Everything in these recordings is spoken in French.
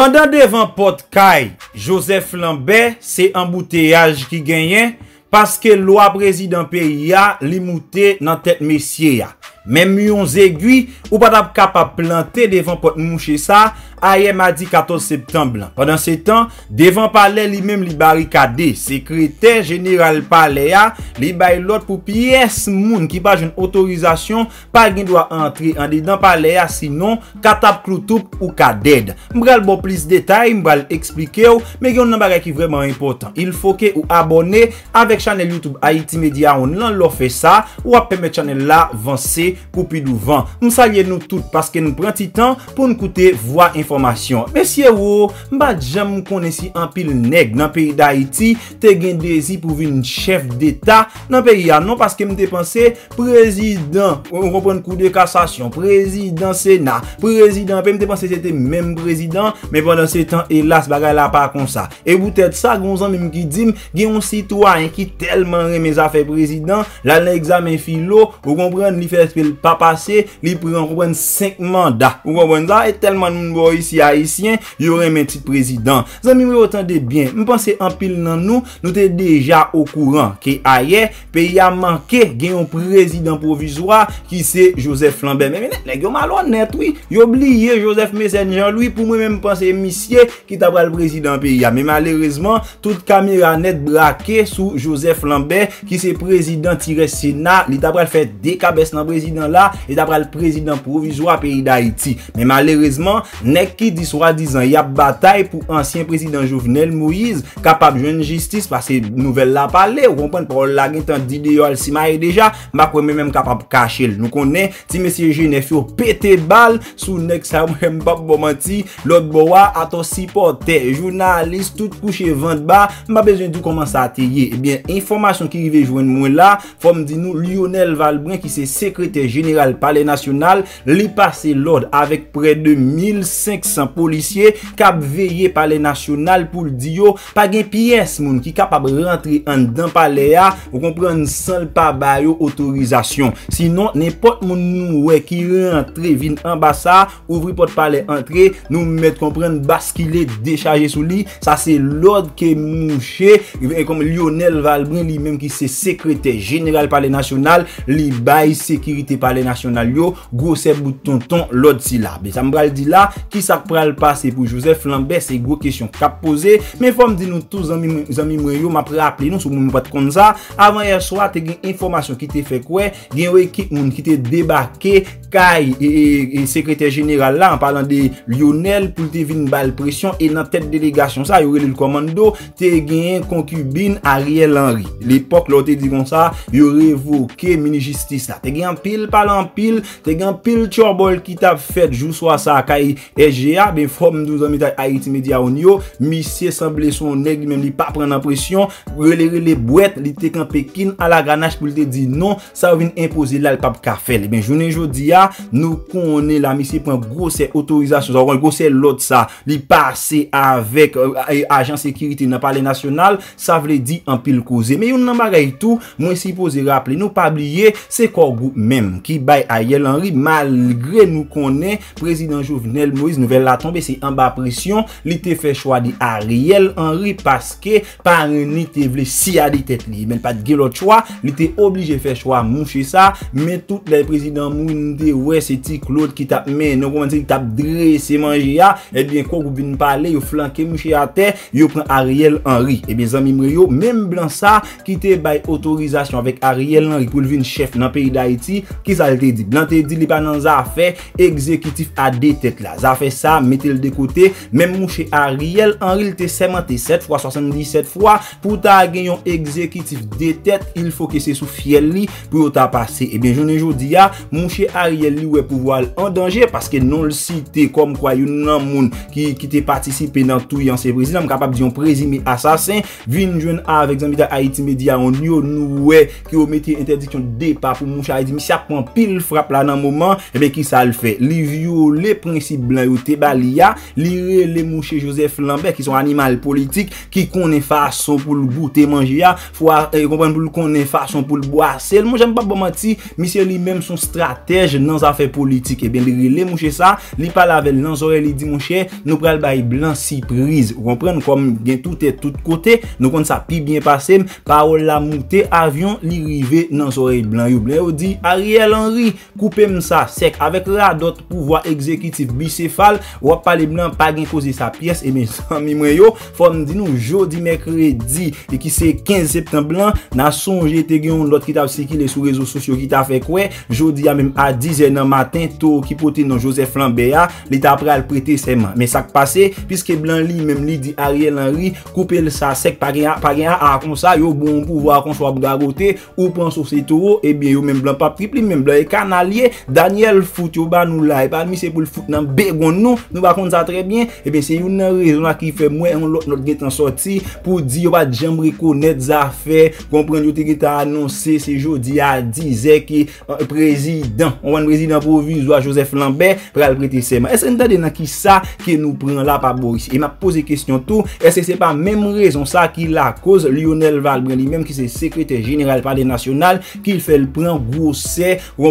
Pendan devan pot kay, Joseph Lambert se embouteyaj ki genyen paske lwa prezident peyi ya li moutè nan tèt mesye ya. Mem yon zegwi ou patap kapap plante devan pot mouche sa ayem a di 14 septemblan. Pendan se tan, devan pale li menm li barikade, sekreter general pale ya, li bay lot pou piyes moun ki pa jen otorizasyon, pa gen do a entri an dedan pale ya, sinon katap kloutoup ou kaded. Mbral bo plis detay, mbral eksplike ou, me gen nan bagay ki vreman important. Il foke ou abone avek chanel YouTube Haiti Media On lan lo fe sa, ou ap peme chanel la vansi pou pi douvan. Msalye nou tout paske nou pranti tan pou nou koute vwa informasyon informasyon. Mesye wou, mba jam konen si anpil neg nan peyi da Haiti te gen dezi pou vin chef d'Etat nan peyi ya. Non paske mte pense prezident, ou repon kou de kasasyon, prezident Sena, prezident pe mte pense se te menm prezident, men pandan se tan elas bagay la pa kon sa. E boutet sa, gonzan mim ki dim, gen yon sitwanyen ki telman reme zafè prezident, la nan examen filo, ou kompren li fè espil pa pase, li pren kompren 5 manda. Ou kompren za, e telman moun boy polisi haisyen, yo remen tit prezident. Zan mi mwen otande bien, mwen pense anpil nan nou, nou te deja okouran ki aye, pe ya manke gen yon prezident provizwa ki se Joseph Lambert. Men men, nek yo malon net, oui, yo bliye Joseph Messenger, lui pou mwen men pense misye ki tabra l prezident pe ya. Men malerezman, tout kamera net brake sou Joseph Lambert ki se prezident tire Sena, li tabra l fet dekabes nan prezident la, li tabra l prezident provizwa peyi da Haiti. Men malerezman, nek ki di swa dizan yap batay pou ansyen prezident Jovenel Moïse kapab jwen jistis pase nouvel la pale ou kompon pou la gen tan dideyo al simaye deja mak wè men men kapab kache l nou konen ti mesye jenef yo pete bal sou nek sa mwen mbap bomanti lot bowa ato sipote jounalist tout kouche vant ba mba bezwen di koman sa ateye ebyen eh informasyon ki rive jwen mwen la fòm di nou Lionel Valbrin ki se sekretè general pale nasyonal li pase lod avek pre de 1500 500 polisye kap veye pale nasyonal pou l diyo pa gen piyes moun ki kapab rentre an dan pale ya ou kompren san l pa bayo otorizasyon. Sinon, nepot moun nou we ki rentre vin ambasa, ouvri pot pale entre, nou met kompren baskile dechaje sou li, sa se lod ke mouche, e kom Lionel Valbrin li menm ki se sekrete general pale nasyonal, li bayi sekirite pale nasyonal yo, gose bouton ton lod si la. Be sa mbral di la, ki sa sak pral pase pou Joseph Lambert se gwo kesyon kap pose. Men fòm di nou tou zanmi, zanmi mwen yo map raple nou sou moun pat kon za, avan yer swa te gen informasyon ki te fe kwe gen we kik moun ki te debake kay e, e, e sekretèr jeneral la an palan de Lionel pou te vin bal presyon e nan tèt delegasyon sa yo rele l komando te gen konkubin Ariel Henry. L'epok lò te di kon sa yo revoke mini justice la. Te gen pil palan pil te gen pil tchobol ki tap fet jou swa sa kay e PSGA, ben fòm nou zan mitay Haiti Media on yo, misye sanble son neg li men li pa pren an presyon, rele rele bwet, li te kan Pekin ala ganache pou li te di non, sa vin impose la l pap ka fel. Ben jounen jodi ya, nou konen la misye pren gose otorizasyon, sa ou kon gose lot sa, li pase avek euh, ajan sekiriti nan pale nasyonal, sa vle di an pil koze. Men yon nan bagay tou, mwen si pose rappele, nou pa bliye, se kor group menm ki bay Ayel Henry, malgre nou konen, prezident Jovenel Moïse, nouvel la tombe se an ba presyon li te fe chwa di Ariel Henry paske pareni te vle si a di tet li. Men pat gelot chwa li te oblige fe chwa mouche sa men tout le prezident moun de we se ti Claude ki tap men nou koman se ki tap dre se manje ya eh ebyen kou kou bin pale yo flanke mouche a te yo pren Ariel Henry. Eh ebyen zan mimre yo men blan sa ki te bay otorizasyon avek Ariel Henry pou lvin chef nan peyi da iti ki sa li te di. Blan te di li pa nan zafè, ekzekitif a de tet la. Za bagay sa, metel de kote, men mouche Ariel, riel, an te semente 7 fwa, 77 fwa, pou ta gen yon ekzekitif de tet, il fò ke se sou fiel li, pou yo ta pase. Ebyen, eh jounen jodi ya, mouche Ariel li wè pou voal an danje, paske non l site kom kwa yon nan moun ki, ki te patisipe nan tou yon se prezident, m kapap di yon prezime asasin, vin joun avèk zanmita Haiti Media, on yo nou wè ki yo mette interdiksyon depa pou mouche Haiti, mi sa ap pran pil frap la nan mouman, eh ebe ki sa l fe, Li vyo le prinsip blan yo ou te bali ya, li re le mouche Joseph Lambert ki son animal politik ki konen fason pou l boute manje ya, fwa eh, kompren pou l konen fason pou l boase. mwen jen pa bon mati misye li menm son stratej nan zafè politik, eh e ben li re le mouche sa li palavel nan zore li di mouche nou pral bayi blan si priz kompren kom gen tout et tout kote nou kon sa pi bien pase, parol la moute avyon li rive nan zore blan. Yo, blan yo di Ariel Henry, koupe msa sek avek la dot pouvoi ekzekitif bicefal total, wap pale nan pa gen koze sa piyes, e men san mi mwen yo, fòm di nou jodi, mekredi, e ki se 15 septem blan, nan sonje te gen yon lot ki tap sikile sou rezo sosyo ki ta fe kwe, jodi ya men a 10 nan matin, to ki pote nan Joseph Lambea, li ta pre al prete seman, men sak pase, piske blan li, men li di Ariel Henry, koupe l sa sek pa gen a, pa gen a, a kon sa, yo bon pou vwa kon so ap gagote, ou pran sou se toro, e bien yo men blan pa tripli, men blan e kanalye, Daniel fout yo ba nou la, e pa mi se pou l fout nan begon gang nou, nou bakon sa trebyen, e ben se yon nan rezon la ki fe mwen yon lot not gen tan soti pou di yo pa jem rekonet zafè, kompren yo te gen ta anonsè se jodi a dizè ki uh, prezident, anwen prezident provizwa Joseph Lambert pral prete seman. E se nta de nan ki sa ke nou pren la pa Boris? E ma pose kestyon tou, e se se pa menm rezon sa ki la koz Lionel Valbren li menm ki se sekretè general pa de nasyonal ki il fel pren gwo se, ou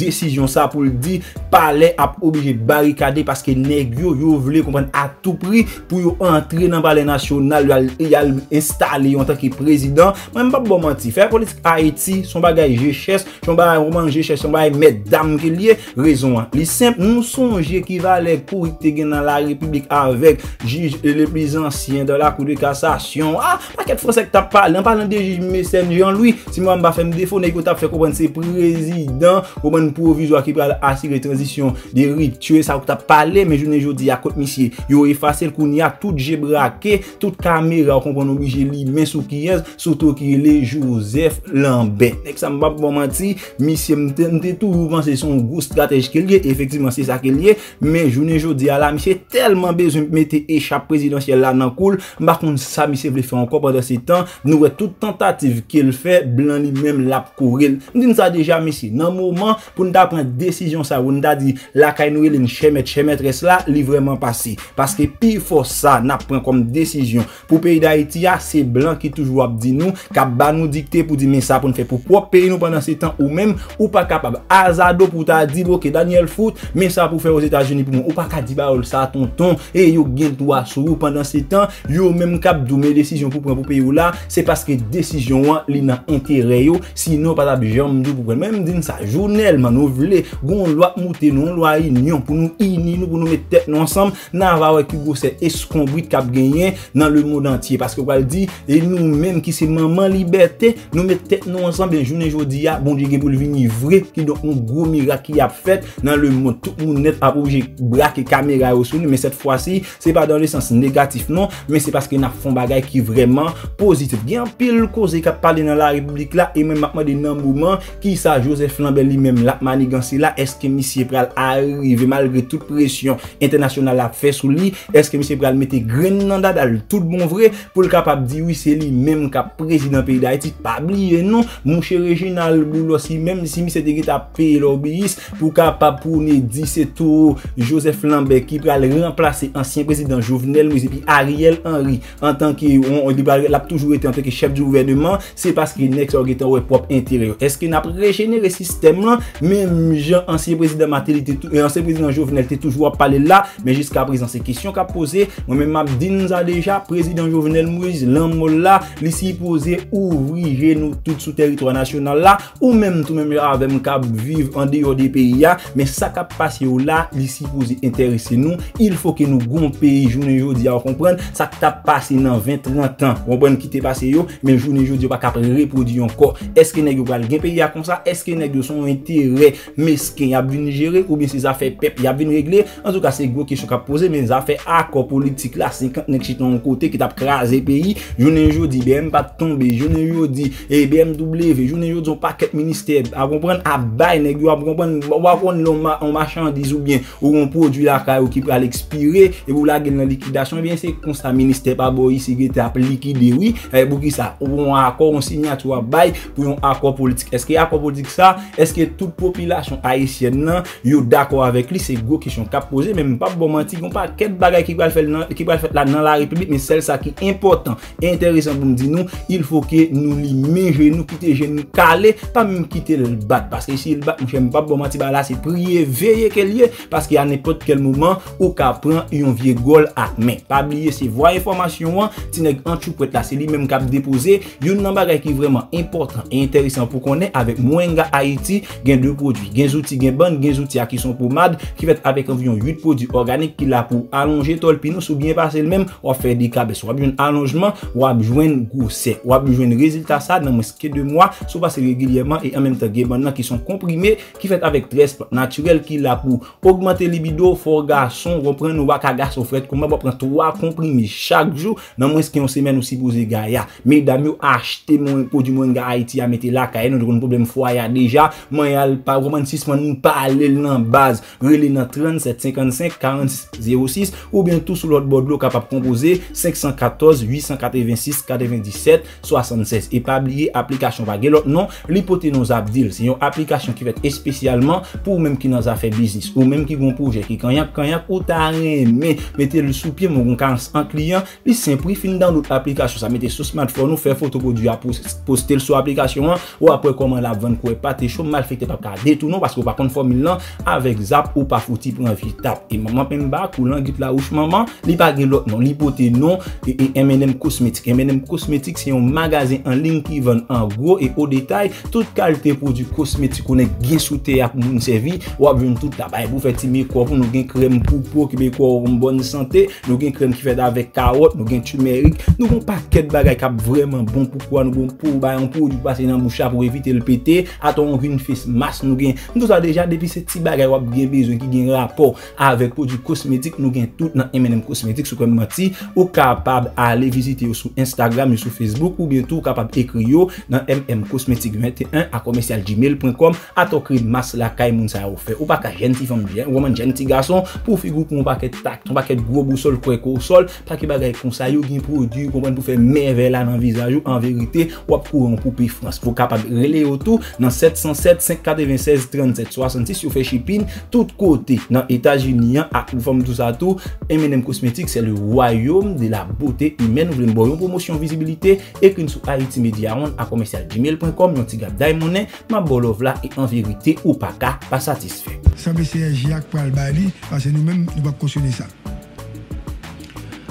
desisyon sa pou l di pale ap obije barikade pas paske neg yo yo vle kompren a tou pri pou yo entre nan bale nasyonal yo al, installe yon tanki prezident. Mwen mbap bon manti, fè politik Haiti son bagay jeches, son bagay roman jeches son bagay meddam ke liye, rezon an li semp, nou sonje ki va le kou ite gen nan la republik avek jij le pliz ansyen de la kou de kassasyon, a, ah, pa ket fosek tap pale, nan pale nan de jij mesen Jean-Louis si mwen mbap fèm defo, neg yo tap fè kompren se prezident, kompren pou vizwa ki pral asire transisyon de rit, tue sa kou tap pale ale, men jounen jodi akot misye, yo efase l koun ya tout jebrake, tout kamera, ou kompon oblije li men sou ki yez, sou to ki le Joseph Lambert. Ek sa mbap bon manti, misye mte, mte toujou se son gou stratej ke liye, efektivman se sa ke liye, men jounen jodi ala, misye telman bezon mette echap prezidansyel la nan koul, bakon sa misye vle fe anko padan se tan, nou we tout tentative ke l fe, blan li men lap kouril. Mdine sa deja misye, nan mouman, pou nda pren desisyon sa, ou nda di, la kay nou elen chemet chemet, metres la li vreman pase. Paske pi fos sa nap pren kom desisyon. Pou peyi da iti ya, ah, se blan ki toujou ap di nou, kap ba nou dikte pou di men sa pou nou fe pou prop peyi nou pandan se tan ou men, ou pa kapab azado pou ta di lo ke Daniel Foot men sa pou fe os Etats-Unis pou nou, ou pa ka di ba ou sa ton ton, e yo gen to a sou pandan se tan, yo men kap dou men desisyon pou pren pou peyi ou la, se paske desisyon wan li nan entere yo, sinon patap jom dou pou pren. Men din sa jounel man nou vle, gon lwa mouten, gon lwa inyon pou nou inyon nou pou nou met tèt nou ansam nan va wè ki go se eskombrit kap genyen nan le moun antye. Paske wè wal di, e nou menm ki se maman libertè, nou met tèt nou ansam, ben jounen jodi ya, bon di gen pou vini vre, ki don un gro mirak ki ap fèt nan le moun. Tout moun net ap ouje brake kamera yo sou nou, men set fwa si, se pa dan le sens negatif non, men se paske na fon bagay ki vreman pozitif. Gen pil koze kap pale nan la republik la, e men makman de nan mouman, ki sa Joseph Lambert li menm la, mani la, eske misye pral arrive malgre tout prez presyon internasyonal ap fè sou li, eske msè pral mette gren nan dadal tout bon vre pou l kapap di oui se li menm kap prezident peyi da eti, pa bliye non. Moun chè rejinal boulo si menm si msè te git ap peyi l'obéis pou kapap pou ne di se tou Joseph Lambert ki pral remplase ansyen prezident Jovenel Moïse pi Ariel Henry. An tanki on libare l ap toujou ete an tanki chef di gouvernement, se paske nek sa orgetan wè prop interior. Eske nap rejenere sistem lan, menm jan ansyen prezident Matel, euh, ansyen prezident Jovenel te toujou toujours parler là, mais jusqu'à présent, c'est question qu'a posé. Moi-même, m'a dit nous a déjà, président Jovenel Moïse, l'homme là, l'ici posé, ouvrir nous tout sous territoire national là, ou même tout même avec cap vivre en dehors des pays là, mais ça qu'a passé là, l'ici posé intéresser nous, il faut que nous gon pays journée aujourd'hui à comprendre, ça t'a passé dans 20 30 ans. Comprendre qui t'est passé yo, mais journée aujourd'hui pas cap reproduire encore. Est-ce que nèg yo pral gain pays comme ça? Est-ce que nèg yo son intérêt mesquin y a bien gérer ou bien ses affaires pep y a bien régler An tou ka se gwo kesyon ka pose men zafè akor politik la 50 nek chiton nan kote ki tap krasè peyi. Jounen yo di BM pat tombe, jounen yo di BMW, jounen yo di yon paket minister. A kompren a bay nek yo, a kompren wakon yon machandise ou bien ou yon prodwi la ka ou ki pral ekspire e wou la gen nan likidasyon. bien se konsta minister pa bo yi segete ap likide wii. E bou ki sa ou yon akor, yon signat ou ap bay pou yon akor politik. Eske akor politik sa, eske tout popilasyon Haitien nan yo d'akor avek li se gwo kesyon ka kap pose, men mpap bon manti, yon pa ket bagay ki pral fèt la nan la republik, men sel sa ki important, enteresan pou mdi nou, il fò ke nou li menje, nou kite genou kale, pa mwen kite l bat, paske si l bat, mwen mpap bon manti ba la se priye, veye ke liye, paske an epot kel mouman, ou ka pran yon vie gol ak men. Pa bliye se vwa informasyon an, ti neg an chou pwet la, se li men kap depose, yon nan bagay ki vreman important, enteresan pou konen, avek mwen ga Haiti, gen de prodwi, gen zouti gen ban, gen zouti a ki son pomade, ki vet avek anvyon yon 8 prodü organik ki la pou alonje tol pinos sou bien pase l men wap fè di kabes. Wap jwen alonjman, wap jwen gousè. Wap jwen rezultat sa nan mweske 2 mwa sou pase regilyèman e an menm te gen ban nan ki son komprime ki fèt avèk tres naturel ki la pou augmente libido, for gason, repren nou wak a gason fred kouman wap pren 3 komprime chak jou nan mweske yon semen ou si boze gaya. Me dam yo achete mwen prodü mwen ga Haiti a mette la kaye nou dron problem fwa ya deja. mwen yal pa roman 6 romantisman nou pa alel nan baz. Rele nan 37 755-4606 ou bien tout sou lot bodlo kapap kompoze 514-886-97-76 e pa bliye aplikasyon va gelot non li pote nou zap dil se yon aplikasyon ki vet espesyalman pou mèm ki nan zafè biznis ou mèm ki goun proje ki kanyak kanyak ou ta reme mette l sou pie moun kans an kliyan li sempri fin dan lout aplikasyon sa mette sou smartphone ou fè fotopodu a poste l sou aplikasyon an ou apre koman la ven kwe pati chou mal fèk te pap ka detou non? Paske ou pa kon formil lan avek zap ou pa foti pou an fi li tap. E maman pen ba, koulan git la ouch maman, li pa gen lot non, li pote non, e, e M&M Kosmetik. M&M Kosmetik se yon magazen anling ki ven an gro e o detay, tout kalite produ kosmetik ou ne gen sou te ap moun servi, wap ven tout la. Bay pou fè ti kwa pou nou gen krem pou pou ki be kwa ou mbon sante, nou gen krem ki fè avek karot, nou gen tumerik, nou gen paket bagay kap vreman bon pou kwa, nou gen pou bayan pou di pase nan moucha pou evite l pete, aton gen fes mas nou gen. Nou sa deja depi se ti bagay wap gen bezon ki gen rapor rapor avek prodjou kosmetik nou gen tout nan M&M Kosmetik sou kon mati. Ou kapab ale vizite yo sou Instagram yo sou Facebook ou bientou kapab ekri yo nan mmkosmetik21 a komersyal gmail.com ato kri mas la kay moun sa yo fe ou baka jenti fom jen, waman jenti gason pou figou pou moun paket tak, mou paket gro bousol kweko sol, pa ki bagay konsay yo gen prodjou, kompon pou fe merve la nan vizaj yo an verite wap kouran pou pi frans pou kapab rele yo tou nan 707 596 37 66 yo fe shipin tout kote nan etan Etats-Unis ak ou fam tout sa tou, M&M Cosmetics se le royoum de la bote imen, vle mbo yon promosyon vizibilite, ekrin sou Haiti Media On a komersyal gmail.com, yon ti gap daimonen, ma bolov la e an verite ou pa ka pa satisfe. Sa be se Jacques Palbali, ase nou men nou bak kosyone sa.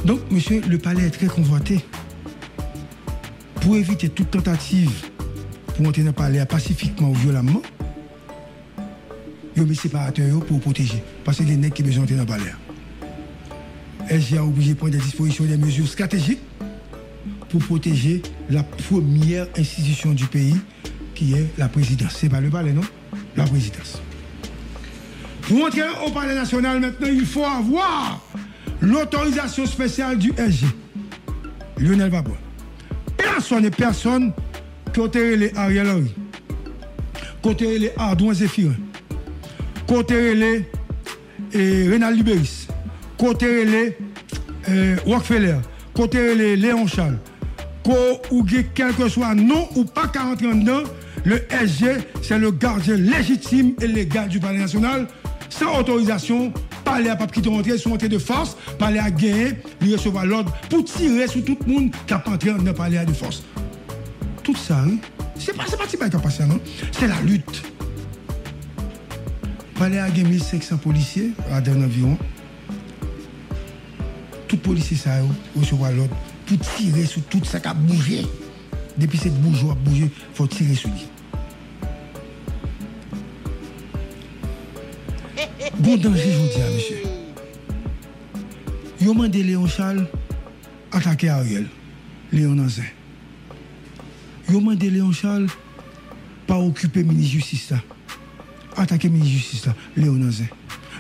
Donc, monsieur, le palais est très convoité. Pour éviter toute tentative pour entrer dans le palais pacifiquement ou violemment, violamman yo me separate yo pou proteje pase le nek ki bezante nan pale a SG a obligé de prendre des dispositions des mesures stratégiques pour protéger la première institution du pays, qui est la présidence. C'est pas le palais, non? La présidence. Pour entrer au palais national maintenant, il faut avoir l'autorisation spéciale du SG. Lionel Babouin. Personne et personne côté les Ariel Henry, côté les Ardouin Zéphirin, côté les Renal Libéris, côté les euh, Rockefeller, côté Léon Charles, ou quel que soit non ou pas qu'à rentrer dedans, le SG, c'est le gardien légitime et légal du palais national, sans autorisation, parler à pas qui rentrer, sous entrée de force, parler à gagner, lui recevoir l'ordre pour tirer sur tout le monde qui a entré dans le palais de force. Tout ça, hein, c'est pas, c'est pas a passé, non? C'est la lutte. Palais gagner 1500 policiers à dernier environ tout policier ça recevoir l'ordre pour tirer sur tout ça qui a bougé. Depuis cette bourgeois a bougé, il faut tirer sur lui. Bon danger, je vous dis, à monsieur. Yo mandé Léon Charles attaquer Ariel, Léon Nanzin. Yo mandé Léon Charles pas occuper ministre justice là. Attaquer le ministre justice là, Léon Nanzin.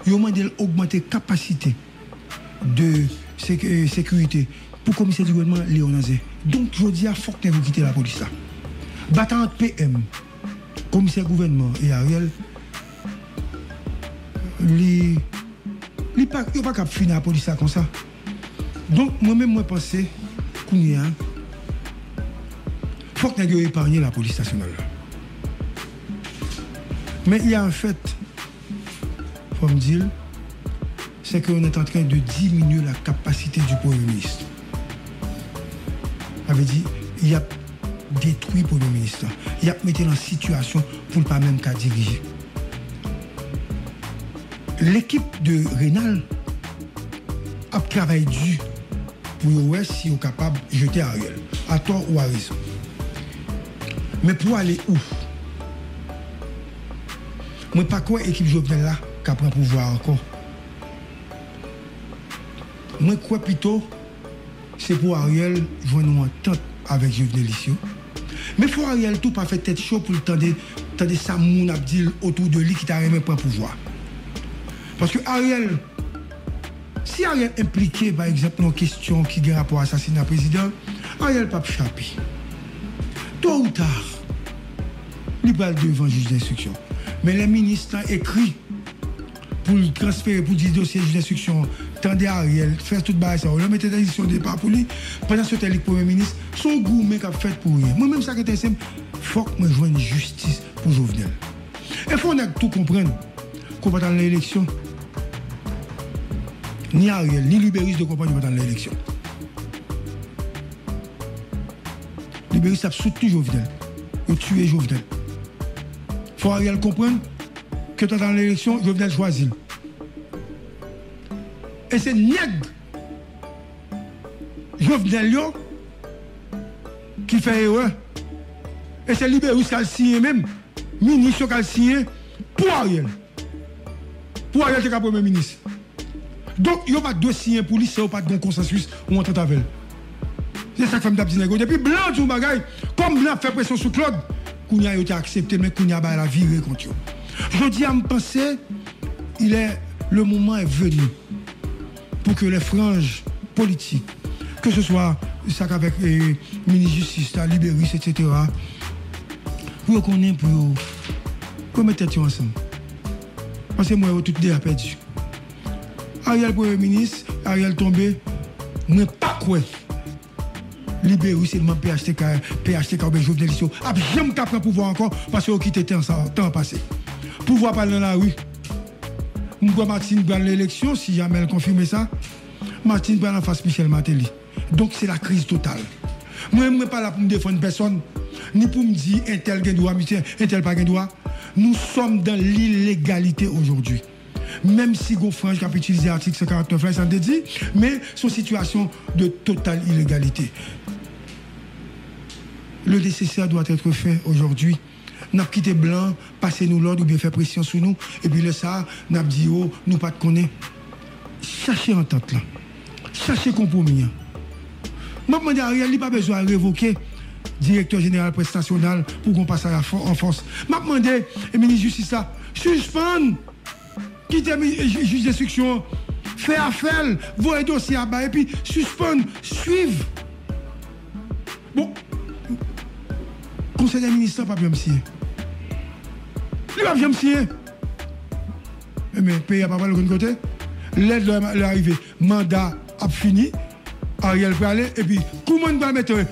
Yo mandé augmenter capacité de sécurité pour le commissaire du gouvernement Léon Nazé. Donc, je dis à faut vous quittez la police là. Battant PM, commissaire gouvernement et Ariel, il n'y a pas qu'à finir la police là comme ça. Donc, moi-même, moi, pensais qu'il faut que nous épargné la police nationale. Mais il y a un fait, faut me dire, c'est qu'on est en train de diminuer la capacité du Premier ministre. avait dit, il y a détruit le Premier ministre. Il a mis dans situation pour ne pas même qu'à diriger. L'équipe de Rénal a travaillé dur pour voir si est capable de jeter Ariel, à tort ou à raison. Mais pour aller où? Moi, pas quoi l'équipe Jovenel là qui prend pouvoir encore. Moi, quoi plutôt, c'est pour Ariel jouer une entente avec Jovenel ici. Mais pour Ariel, tout pas fait tête chaud pour le temps de, ça, Abdil autour de lui qui t'a remis pour pouvoir. Parce que Ariel, si Ariel est impliqué, par exemple, dans question qui a rapport à l'assassinat président, Ariel pas échapper. Tôt ou tard, il va devant le juge d'instruction. Mais les ministres ont écrit pour transférer, pour dire dossier d'instruction, tendez Ariel, faire tout le ça, on le mettait dans décision de départ pour lui. Pendant ce temps, le Premier ministre, son gourmet a fait pour rien. Moi-même, ça qui est simple, faut que je joigne justice pour Jovenel. Il faut tout comprendre qu'on va dans l'élection ni Ariel, ni Libéris de compagnie dans l'élection. Libéris a soutenu Jovenel. A tué Jovenel. Il faut Ariel comprendre que dans l'élection, Jovenel choisit. Et c'est nègre Jovenel qui fait erreur. Et c'est Libéris qui a signé même, ministre qui a signé pour Ariel. Pour Ariel, c'est le premier ministre. Donc, il n'y a pas de dossier pour lui, c'est pas de consensus ou entente avec C'est ça que fait me dire. Depuis blanc, tout bagaille, comme blanc fait pression sur Claude, qu'on a accepté, mais qu'on a la virée contre eux. Je dis à me penser, il est, le moment est venu pour que les franges politiques, que ce soit ça avec les eh, mini-justice, Libéris, etc., pour qu'on ait pour, pour mettre ensemble. Parce que moi, tout déjà perdu. Ariel Premier ministre, Ariel tombé, mais pas quoi. Libéré seulement PHTK, PHTK ou Jovenel Iso. A jamais capable pouvoir encore parce qu'il a quitté temps, temps passé. Pouvoir parler dans la rue. Moi, Martine gagne l'élection, si jamais elle confirme ça, Martine gagne en face Michel Matéli. Donc c'est la crise totale. Moi, je ne suis pas là pour me défendre personne, ni pour me dire un tel gain droit, un tel pas gain droit. Nous sommes dans l'illégalité aujourd'hui même si Gonfrange a utilisé l'article 149 là, ça dit, mais son situation de totale illégalité. Le nécessaire doit être fait aujourd'hui. N'a quitté blanc, passez nous l'ordre ou bien fait pression sur nous, et puis le ça, n'a dit oh, nous pas de connaître. Cherchez entente là. Cherchez compromis. Je demande à Ariel, il n'a pas besoin de révoquer directeur général prestationnel pour qu'on passe en force. Je demande au ministre de Justice suspendre quitter le juge d'instruction, faire affaire, un dossier à bas et puis suspendre, suivre. Bon, conseil des ministres pas bien signer. Il va bien signer. Mais le pays n'a pas mal de côté. L'aide est arrivée, mandat a fini. Ariel peut aller, et puis comment on va mettre un,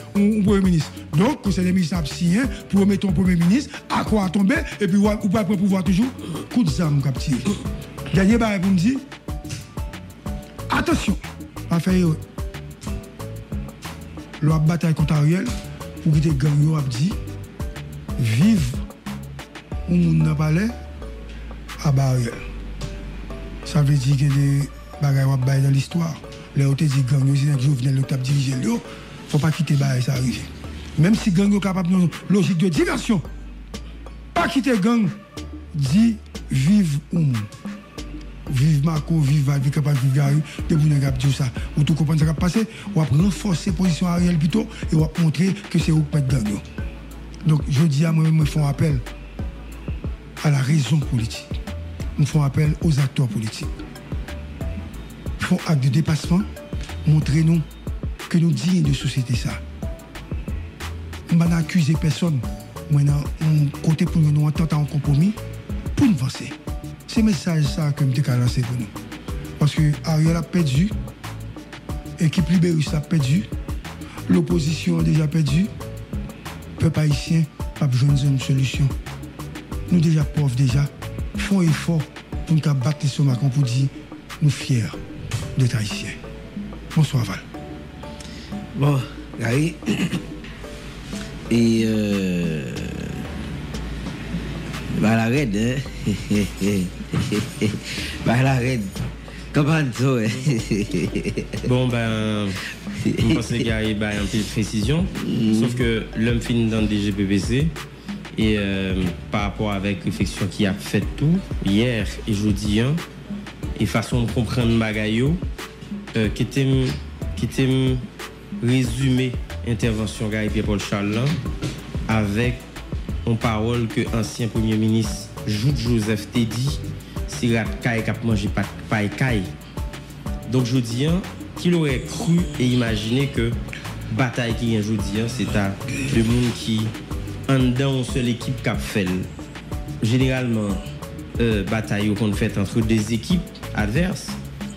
Premier ministre? Donc, conseil des ministres a signé pour mettre un Premier ministre, à quoi tomber, et puis on va pouvoir toujours? Coup de zame captiver. Dernier barré pour me dire, attention, à faire la bataille contre Ariel, pour que les gangs dit, vive où on n'a pas à Ariel. Ça veut dire que des bagailles dans l'histoire. Les autres dit gang, c'est Jovenel le tap diriger il ne faut pas quitter Baye, ça arrive. Même si gang est capable de logique de diversion, pas quitter gang, dit vive où vive Marco, vive Val, vive capable de vivre de vous n'avez pas ça. Vous tout ce qui va passer, on va renforcer la position Ariel plutôt et on montrer que c'est où pas de. Donc je dis à moi-même, je fais appel à la raison politique. Nous font appel aux acteurs politiques. Font acte de dépassement, montrez-nous que nous dignes de société ça. On ne va accuser personne. Moi, on côté pour nous entendre en compromis pour nous avancer. C'est message ça que je vais lancer pour nous. Parce que Ariel a perdu, l'équipe libériste a perdu, l'opposition a déjà perdu, le peuple haïtien n'a pas besoin d'une solution. Nous déjà pauvres déjà, font effort pour nous battre les sommaires pour dire nous fiers d'être haïtiens. Bonsoir Val. Bon, Gary. Et euh, bah la raide, hein? bah la raide. Comment ça, hein? Bon, ben, je pense que Gary bah, un peu de précision. Sauf que l'homme finit dans le DGPPC. Et euh, par rapport avec réflexion qui a fait tout, hier et jeudi, hein, et façon de comprendre Bagayo, euh, qui était qui résumé intervention Gary Pierre-Paul Charles avec une parole que ancien premier ministre Jude Joseph t'a si la caille cap manger pas pas caille. Donc je dis hein, qu'il aurait cru et imaginé que bataille qui vient jeudi hein, c'est à le monde qui en dedans seule équipe cap fait. Généralement euh, bataille qu'on fait entre des équipes adverses.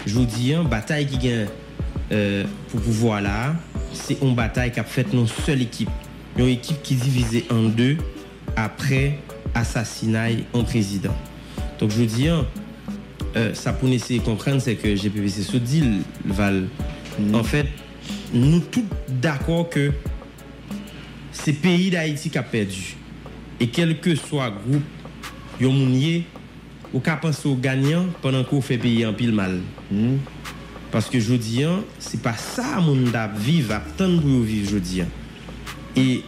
Je vous dis, hein, bataille qui gagne euh, pour pouvoir là, c'est une bataille qui a fait une seule équipe. Une équipe qui est divisée en deux après assassinat en président. Donc je vous dis, hein, euh, ça pour essayer de comprendre, c'est que GPPC se dit, Val, en fait, nous tous d'accord que c'est pays d'Haïti qui a perdu. Et quel que soit groupe, yon mounier, ou qu'à penser aux gagnants pendant qu'on fait payer un pile mal. Parce que je dis, hein, c'est pas ça mon vivre, attendre pour vivre, je dis. hein. Et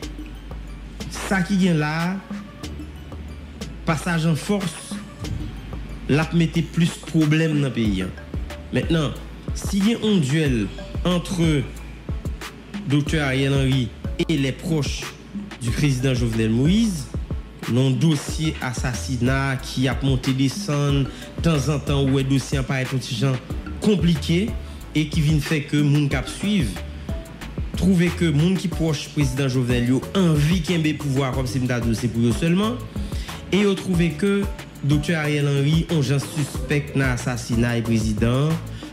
sa ki gen la, passage en force, l'ap mette plus problème dans le pays. Maintenant, s'il y a un duel entre Dr. Ariel Henry et les proches du président Jovenel Moïse, non dossier assassinat qui a monté des sons, de temps en temps, ouais, dossier apparaît petit gens compliqué et qui vient faire que moun cap suivre trouve ke moun ki proche prezident Jovenel yo anvi kenbe pouvoar kom se mta do se pou yo selman e yo trouve ke Dr. Ariel Henry on jan suspect nan asasina e prezident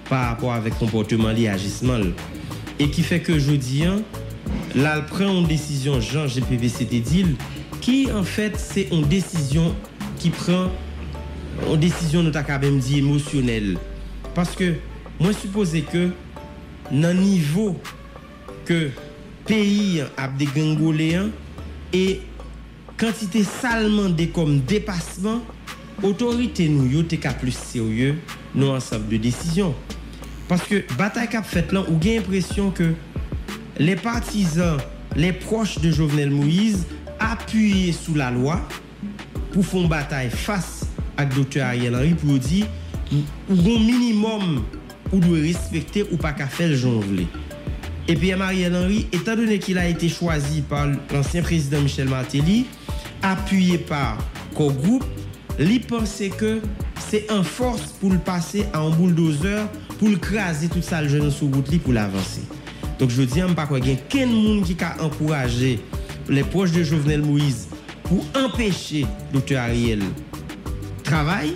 par rapport avek komporteman li agisman e ki fe ke jodi an lal pren an desisyon jan GPVC te dil ki an fet se an desisyon ki pren an desisyon nou tak abem di emosyonel paske mwen suppose ke nan nivou ke peyi ap de gengoleyan e kantite salman de kom depasman, otorite nou yo te ka plus serye nou ansap de desisyon. Paske batay kap fet lan ou gen impresyon ke le partizan, le proche de Jovenel Moïse apuye sou la lwa pou fon batay fas ak Dr. Ariel Henry pou yo di ou gon minimum ou dwe respekte ou pa ka fel jonvle. Et puis Marielle Henry, étant donné qu'il a été choisi par l'ancien président Michel Martelly, appuyé par co groupe, lui pensait que c'est en force pour le passer à un bulldozer pour le craser tout ça le jeune sous route pour l'avancer. Donc je dis, je pas quoi, il y a monde qui a encouragé les proches de Jovenel Moïse pour empêcher Dr Ariel travail.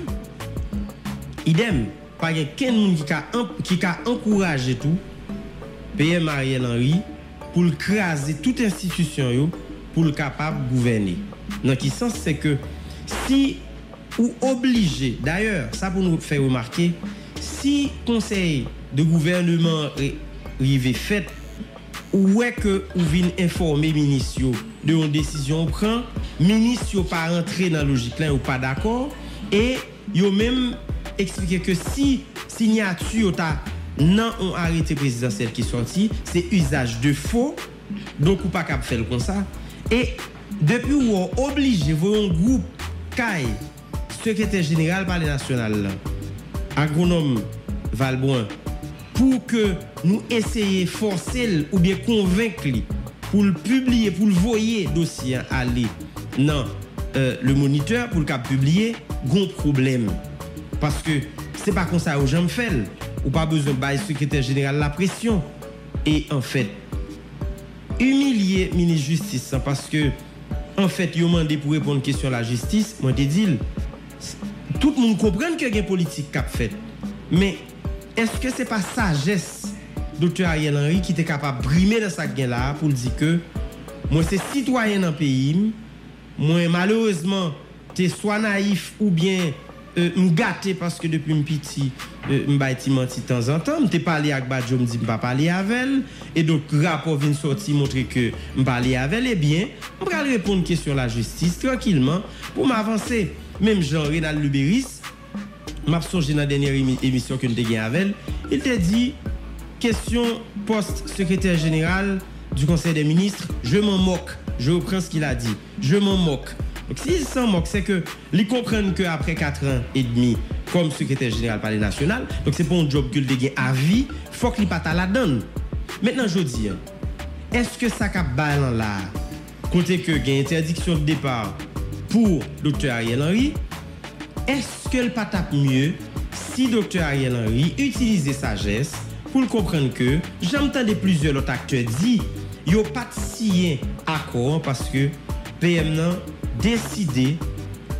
Idem, pas y a quel monde qui a, qui a encouragé tout PM Ariel Henry pour craser toute institution pour le capable de gouverner. Dans quel sens c'est que si ou obligé, d'ailleurs, ça pour nous faire remarquer, si conseil de gouvernement arrivé fait ou est que ou vient informer ministre de une décision prend, ministre pas rentrer dans la logique là ou pas d'accord et yo même expliqué que si signature ta non on arrêté présidentiel qui sorti, c'est usage de faux, donc ou pas faire comme ça. Et depuis où on voyons un groupe secrétaire général par les national, agronome Valboin, pour que nous essayions forcer ou bien convaincre pour le publier, pour le voyer dossier aller non euh, le moniteur pour le cap publier, gros problème. Parce que c'est pas comme ça aux gens fait ou pas besoin de secrétaire général la pression. Et en fait, humilier ministre justice parce que en fait, il demandé pour répondre à question de la justice, moi te dit tout le monde comprend que y a politique cap fait. Mais est-ce que c'est pas sagesse docteur Ariel Henry qui était capable de brimer dans sa gain là pour dire que moi c'est citoyen dans pays, moi malheureusement t'es soit naïf ou bien euh, me gâté parce que depuis petit, euh, me ti menti de temps en temps. Je parlé avec Badjo, me dit pas parler avec elle. Et donc, rapport vient sortir montrer que me parler avec elle. Eh bien, je vais répondre question la justice tranquillement pour m'avancer. Même Jean Renal Luberis, m'a songé dans la dernière émi- émission que nous avons avec elle, il t'a dit question poste secrétaire général du Conseil des ministres, je m'en moque. Je reprends ce qu'il a dit. Je m'en moque. Si san mok, se ke li komprende ke apre 4 an et demi kom sekretèr jeneral pale nasyonal, donk se pon job gul de gen avi, fok li pata la don. Mètnen jodi, eske sa kap balan la, kontè ke gen interdiksyon de depar pou Dr. Ariel Henry, eske l patap mye si Dr. Ariel Henry utilize sajes pou l komprende ke jam tan de plizye lot akte di, yo pat siyen akor, paske PM nan deside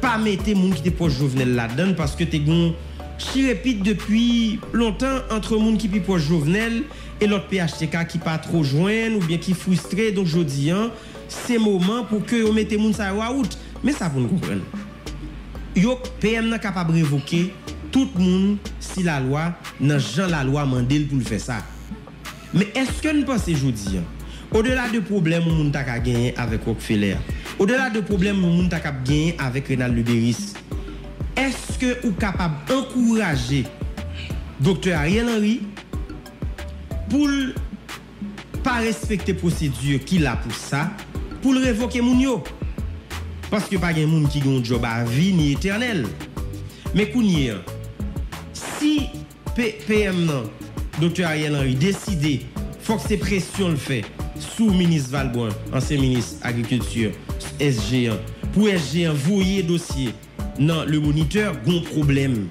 pa mette moun ki te poche jovenel la dan paske te goun chi repite depi lontan entre moun ki pi poche jovenel e lot PHTK ki pa tro jwen ou bien ki frustre. Donk jodi an se mouman pou ke yo mette moun sa yo aout me sa pou nou kompren. Yo PM nan kapab revoke tout moun si la lwa nan jan la lwa mandel pou l fè sa. Me eske nou pa se jodi an? O de la de problem moun tak a genyen avek Rockefeller. Au-delà de problèmes ta ka gagner avec Renal Luberis, est-ce que ou capable encourager docteur Ariel Henry pour l- pas respecter procédure qu'il a pour ça, pour le révoquer moun yo? Parce que pas gen moun qui gon job à vie ni éternel. Mais si PM Dr. Ariel Henry décidé, faut que ces pressions le fait sous ministre Valboin, ancien ministre agriculture, SG1, pour SG1 voyer dossier dans le moniteur, gon problème.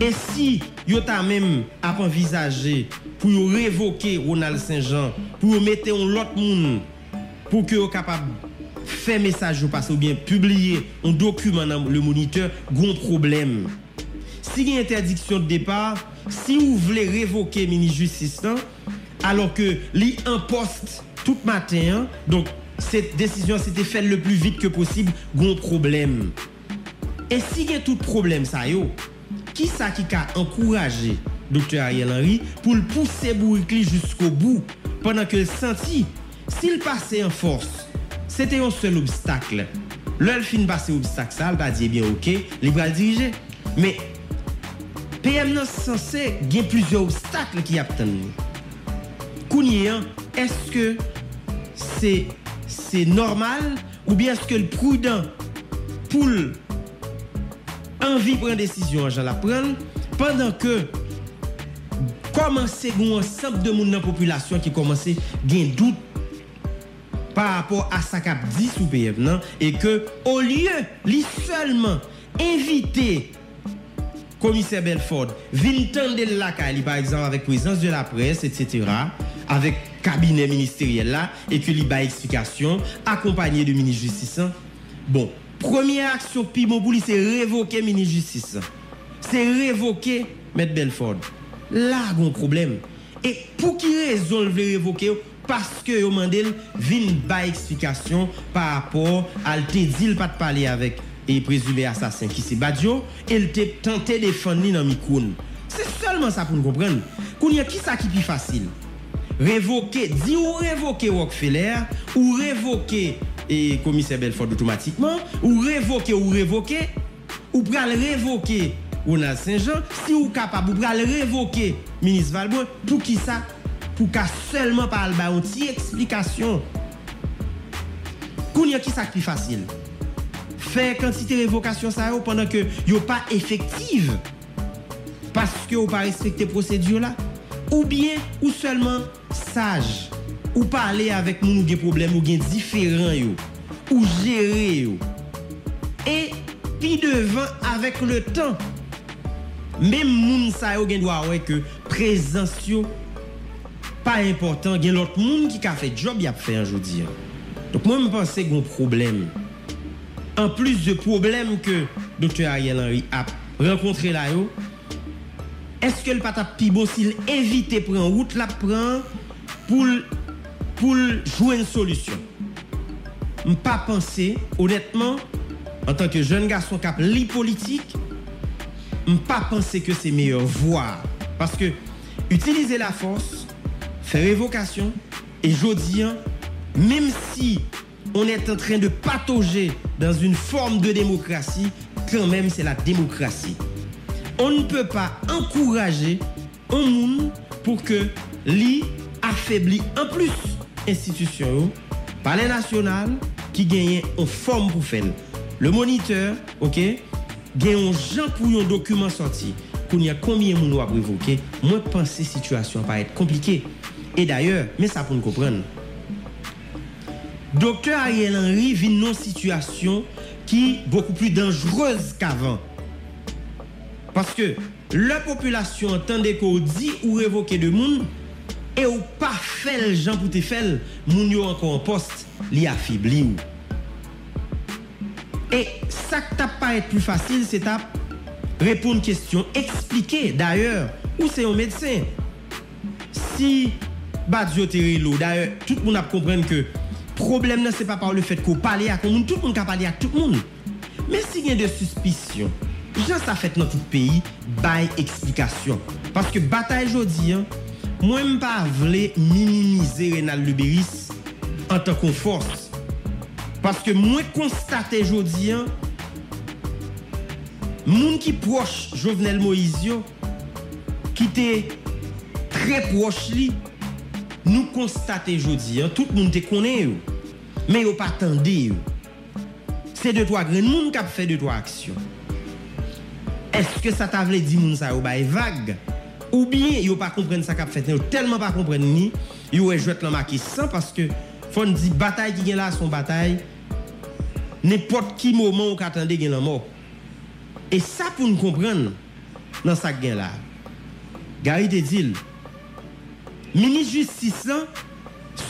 Et si yo ta même envisagé pour révoquer Ronald Saint-Jean, pour mettre un l'autre monde pour que yo capable faire message ou ou bien publier un document dans le moniteur, gon problème. Si y a interdiction de départ, si vous voulez révoquer ministre justice là, alors que li un poste tout matin, hein, donc cette décision s'était faite le plus vite que possible, gon problème. Et si y a tout problème ça yo, qui ça qui a encouragé Dr. Ariel Henry pour le pousser Bouricli jusqu'au bout pendant que le senti, s'il passait en force, c'était un seul obstacle. Lèl fin basse obstak sa, l pa diye bien ok, il va le diriger. Mais PM nan censé gen plizye obstakle ki ap tan ni. est-ce que se c'est normal ou bien est-ce que le prudent pour envie de prendre décision, j'en la prendre, pendant que commencer un ensemble de monde dans la population qui commence à gagner doute par rapport à qu'a dit sous PM non? Et que au lieu li seulement inviter commissaire Belford vin tendre la par exemple avec présence de la presse etc avec cabinet ministériel là et que li ba explication accompagné de ministre justice hein. bon première action pi bon pour lui c'est révoquer ministre justice. C'est révoquer maître Belford là gon problème. Et pour qui raison le révoquer parce que yo mandel vin ba explication par rapport à te dit pas de parler avec et présumé assassin qui c'est Badjo et il tenté de défendre dans micro c'est seulement ça pour nous comprendre. Qu'on y a qui ça qui plus facile? Révoquer dit ou révoquer Rockefeller ou révoquer et commissaire Belfort automatiquement ou révoquer ou révoquer ou pral révoquer Ronald Saint-Jean si ou capable ou pral révoquer ministre Valbon pour qui ça? Pour qu'à seulement par le une petite explication. Kounya qui ça qui facile? Faire quantité révocation ça pendant que yo pas effective. Parce que ou pas respecter procédure là. Ou bien ou seulement saj, ou pale avèk moun ou gen problem ou gen diferan yo, ou jere yo. E pi devan avèk le tan, mèm moun sa yo gen dwa wè ke prezansyo pa important gen lot moun ki ka fè job yap fè anjou diyan. Donk mwen mwen panse gen problem. An plus de problem ke Dr. Ariel Henry ap renkontre la yo, eske l patap pi bo sil evite pren wout la pren pour jouer une solution pas penser honnêtement en tant que jeune garçon cap li politique ne pas penser que c'est meilleur voir. Parce que utiliser la force, faire évocation, et je dis, hein, même si on est en train de patauger dans une forme de démocratie, quand même c'est la démocratie. On ne peut pas encourager un monde pour que lui affaiblit en plus institution, palais national qui gagne en forme pour faire. Le moniteur, ok, gagne gens pour un document sorti. Qu'on y a combien de monde évoquer, moi pense que situation va être compliquée. Et d'ailleurs, mais ça pour nous comprendre. Docteur Ariel Henry vit une situation qui est beaucoup plus dangereuse qu'avant. Parce que la population entendait qu'on dit ou révoquer de monde E ou pa fel jan pou te fel, moun yo ankon an post, li afibli ou. E sak tap pa et plus fasil, se tap repoun kestyon, eksplike d'ayor, ou se yon medsen. Si bat zoteri lo, d'ayor, tout moun ap kompren ke problem nan se pa par le fet ko pale ak moun, tout moun ka pale ak tout moun. Men si gen de suspisyon, jan sa fet nan tout peyi, bay eksplikasyon. Paske batay jodi, an, Mwen mpa vle minimize Renal Luberis an tako fors. Paske mwen konstate jodi an, moun ki proche Jovenel Moizio, ki te tre proche li, nou konstate jodi an, tout moun te konen yo, men yo patande yo. Se de to a gren moun kap fe de to a aksyon. Eske sa ta vle di moun sa yo bay e vague? Ou bien yo pas comprendre ça qu'a fait yo tellement pas comprendre ni yo est joué la marqué sans parce que faut dire bataille qui gagne là son bataille n'importe qui moment ou qu'attendait gagne la mort. Et ça pour nous comprendre dans ça gagne là. Gary te dit ministre justice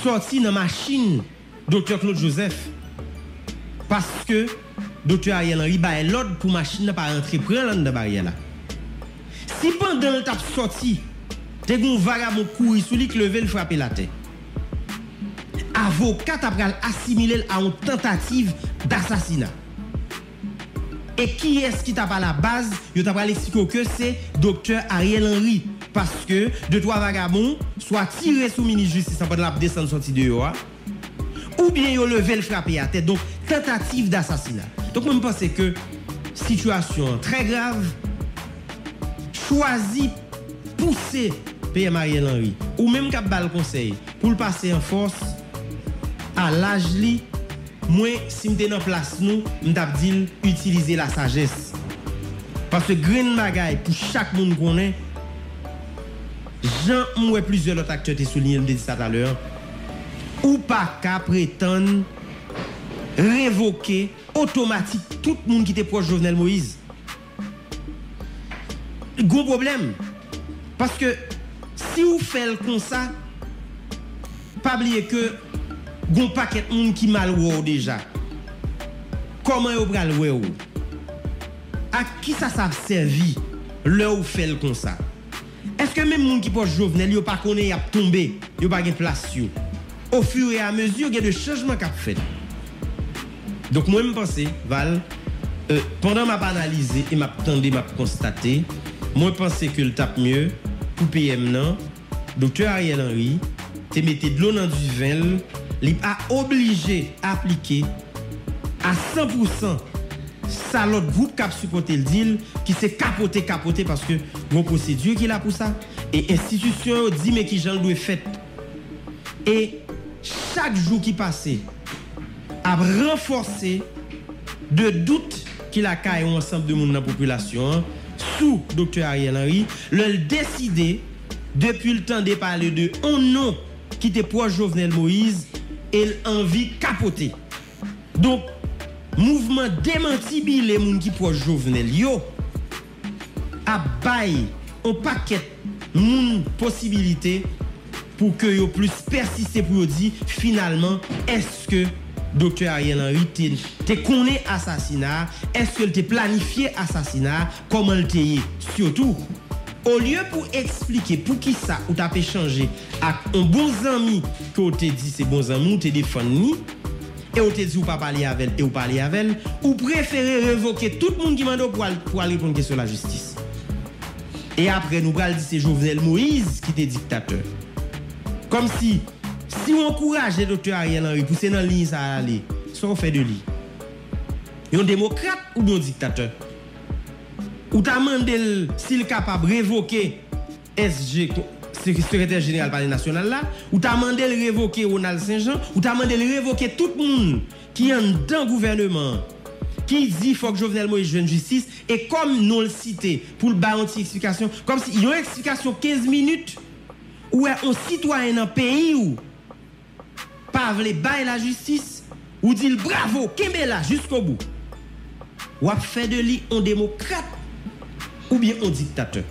sorti dans machine docteur Claude Joseph parce que docteur Ariel Henry ba l'ordre pour machine pas rentrer prendre dans barrière là. Si pendant le tap sorti, t'es un vagabond courir sous lui levé le frapper la tête. Avocat a assimilé à une tentative d'assassinat. Et qui est-ce qui t'a pas la base? Yo t'a pas expliqué que c'est docteur Ariel Henry. Parce que deux trois vagabonds soit tirés sous ministre justice pendant la descente sortie de yo, ou bien yo levé le frappé à tête. Donc tentative d'assassinat. Donc moi je pense que situation très grave choisi pousser PM Ariel Henry ou même cap bal conseil pour le passer en force à l'âge li moi si m'étais dans place nous m't'a dit utiliser la sagesse. Parce que green bagay pour chaque monde connaît Jean moi plusieurs autres acteurs t'es souligné me dit ça tout à l'heure ou pas qu'à prétendre révoquer automatique tout le monde qui était proche de Jovenel Moïse gros problème. Parce que si vous faites comme ça, pas oublier que gon paquet de monde qui mal ou déjà. Comment vous pral ou? À qui ça ça servi là où fait comme ça Est-ce que même monde qui proche Jovenel, yo pas connaît y a tombé, yo pas gen place yo. Au fur et à mesure, il y a des changements qu'a fait. Donc moi je pense Val euh, pendant m'a analysé et m'a tendé m'a constaté Mwen panse ke l tap mye, pou PM nan, Dr. Ariel Henry, te mette dlou nan du ven, li a oblige aplike a 100% sa lot group kap supporte l dil, ki se kapote kapote, paske mwen prosedur ki la pou sa, e institusyon yo di me ki jan lou e fet. E chak jou ki pase, ap renforse de dout ki la ka e ou ansamp de moun nan populasyon an, sous docteur Ariel Henry, le décidé depuis le temps de parler de un nom qui était proche Jovenel Moïse et envie capoter. Donc, mouvement démenti les gens qui proche Jovenel yo a bail un paquet de possibilité pour que yo plus persister pour dire finalement est-ce que docteur Ariel Henry te connaît assassinat, est-ce que te planifié assassinat, comment le te Surtout, au lieu pour expliquer pour qui ça ou t'as changer à un bon ami que te dit c'est bon ami ou te défendu et on te dit ou pas parler avec elle et ou parler avec elle ou préférer révoquer tout le monde qui m'a pour, pour répondre sur la justice. Et après, nous allons dire c'est Jovenel Moïse qui était dictateur. Comme si, si on encourage le docteur Ariel Henry pour c'est dans la ligne ça aller, ça on fait de lui. Un démocrate ou un dictateur? Ou t'as demandé s'il est capable de révoquer SG, secrétaire général parti national là, ou t'as demandé de révoquer Ronald Saint-Jean, ou t'as demandé de révoquer tout le monde qui est dans le gouvernement, qui dit faut que Jovenel Moïse joue justice, et comme nous le cité pour le baron explication, comme si il y a une explication 15 minutes, où un citoyen dans pays pas voulait bailler la justice, ou dit bravo, Kembe là jusqu'au bout. Ou a fait de lui un démocrate ou bien un dictateur.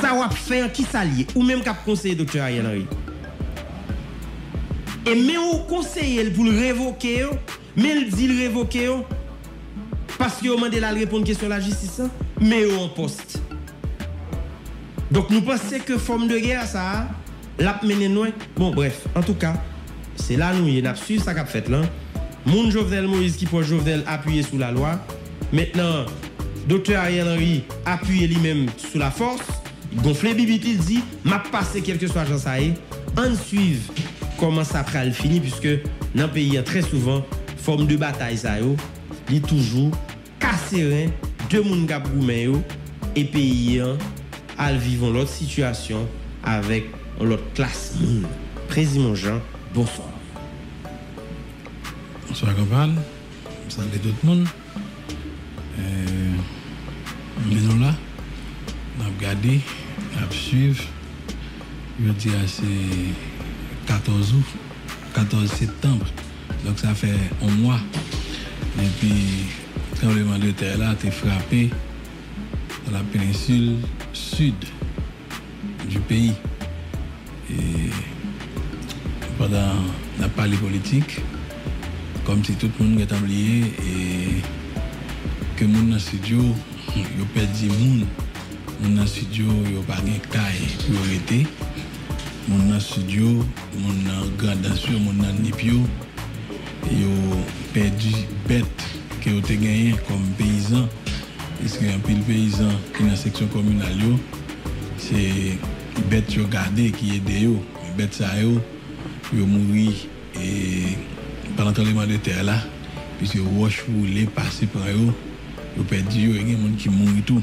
Ça ou a fait un qui s'allie ou même cap conseiller docteur Ariel Henry. Et même au conseiller pour le révoquer, mais il dit le révoquer parce qu'il a demandé la répondre question de la justice, hein, mais en poste. Donc nous pensons que forme de guerre ça l'a mené loin. Bon bref, en tout cas, c'est là nous y a suivi ça qu'a fait là. Moun Jovenel Moïse qui pour Jovenel appuyer sous la loi. Maintenant, docteur Ariel Henry appuyer lui-même sous la force. Gonflé bibiti dit m'a passé quelque soit Jean Saé. On suive comment ça le fini puisque dans le pays très souvent forme de bataille ça yo, li toujours cassé deux moun gap et pays al vivre l'autre situation avec l'autre classe. Président Jean, bonsoir. Bonsoir, campagne. Salut tout le monde. Euh, nous là, on a regardé, on a suivi. Je dis c'est 14 août, 14 septembre. Donc ça fait un mois. Et puis, le tremblement de terre là a frappé dans la péninsule sud du pays. Et pendant la parlé politique, comme si tout le monde était oublié et que mon dans le studio, yo perdu moun. Mon dans le studio, yo pas de caille priorité. Mon dans le studio, mon dans grande danseur, mon dans nipio, yo perdu bête que yo te gagné comme paysan. Parce qu'il y a un pile paysan qui est dans bête yo gardé qui de yo. Bête ça yo, yo mouri et pendant tremblement de terre là, puisque roche roulé passer par eux, ils perdu, a des gens qui mourent tout.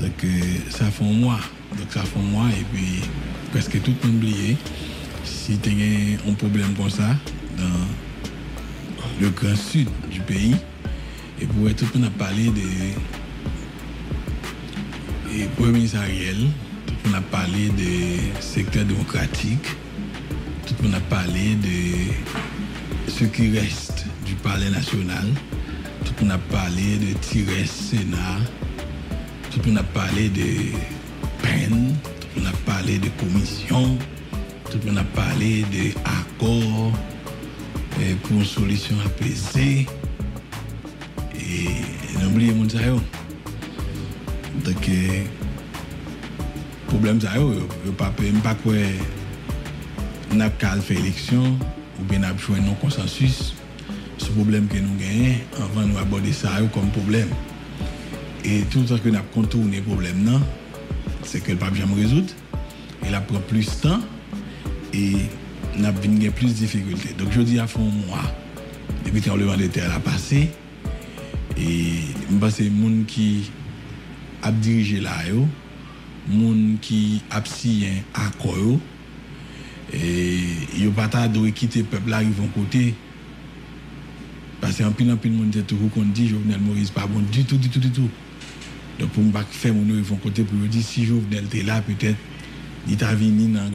Donc euh, ça fait un mois. Donc ça fait un mois et puis presque tout le monde oublié. Si tu as un problème comme ça dans le grand sud du pays, et pour tout le monde a parlé de et Premier ministre Ariel, monde a parlé de secteur démocratique, tout le monde a parlé de ce qui reste du palais national. Tout le monde a parlé de tirer Sénat. Tout le monde a parlé de peine. Tout le monde a parlé de commission. Tout le monde a parlé d'accords pour une solution apaisée. Et n'oubliez ça. Donc, problem sa yo, yo pape, mpa kwe nap kal fe eleksyon, ou ben ap jwen non konsensus, sou problem ke nou genyen, anvan nou abode sa yo kom problem. E tout sa ke nap kontourne problem nan, se ke l pape jam rezout, el ap pran plus tan, e nap vin gen plus difikulte. Donk jodi a fon mwa, depi trembleman de ter la pase, e mba se moun ki ap dirije la yo, là, les gens qui a signé à quoi, et ils n'ont pas de quitter le peuple là, ils vont côté. Parce qu'en pile en pile, monde toujours qu'on dit Jovenel Moïse pas bon du tout, du tout, du tout. Donc pour me faire mon ils vont côté pour dire si Jovenel était là, peut-être, il t'a venu dans